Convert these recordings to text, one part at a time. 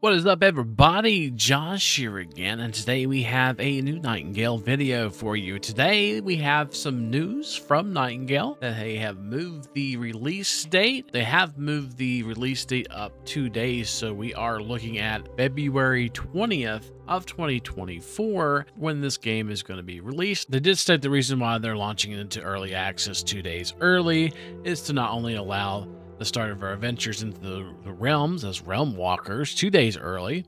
What is up everybody, Josh here again, and today we have a new Nightingale video for you. Today we have some news from Nightingale that they have moved the release date. They have moved the release date up two days, so we are looking at February 20th of 2024 when this game is going to be released. They did state the reason why they're launching it into early access two days early is to not only allow the start of our adventures into the, the realms as realm walkers two days early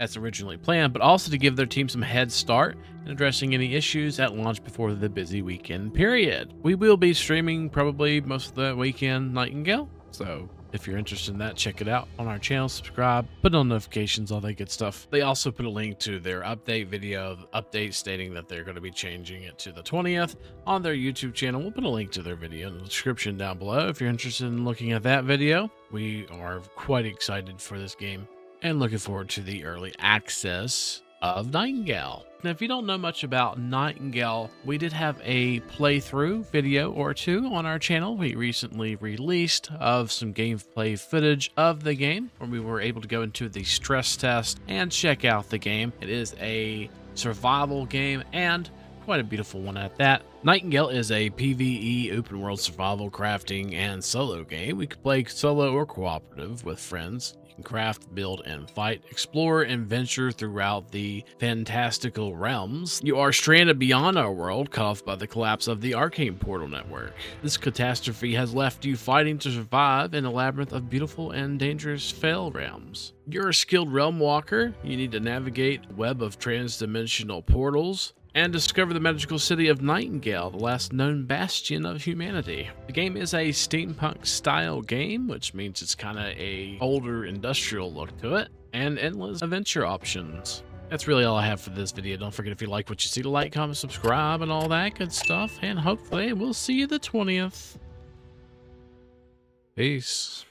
as originally planned, but also to give their team some head start in addressing any issues at launch before the busy weekend period. We will be streaming probably most of the weekend Nightingale, so if you're interested in that, check it out on our channel, subscribe, put on notifications, all that good stuff. They also put a link to their update video, update stating that they're going to be changing it to the 20th on their YouTube channel. We'll put a link to their video in the description down below if you're interested in looking at that video. We are quite excited for this game and looking forward to the early access of Nightingale. Now, if you don't know much about Nightingale, we did have a playthrough video or two on our channel we recently released of some gameplay footage of the game where we were able to go into the stress test and check out the game. It is a survival game and quite a beautiful one at that. Nightingale is a PvE open world survival crafting and solo game. We can play solo or cooperative with friends. You can craft, build, and fight, explore, and venture throughout the fantastical realms. You are stranded beyond our world, cut off by the collapse of the Arcane Portal Network. This catastrophe has left you fighting to survive in a labyrinth of beautiful and dangerous Fae realms. You're a skilled realm walker. You need to navigate a web of trans-dimensional portals, and discover the magical city of Nightingale, the last known bastion of humanity. The game is a steampunk style game, which means it's kind of a older industrial look to it, and endless adventure options. That's really all I have for this video. Don't forget if you like what you see to like, comment, subscribe, and all that good stuff. And hopefully we'll see you the 20th. Peace.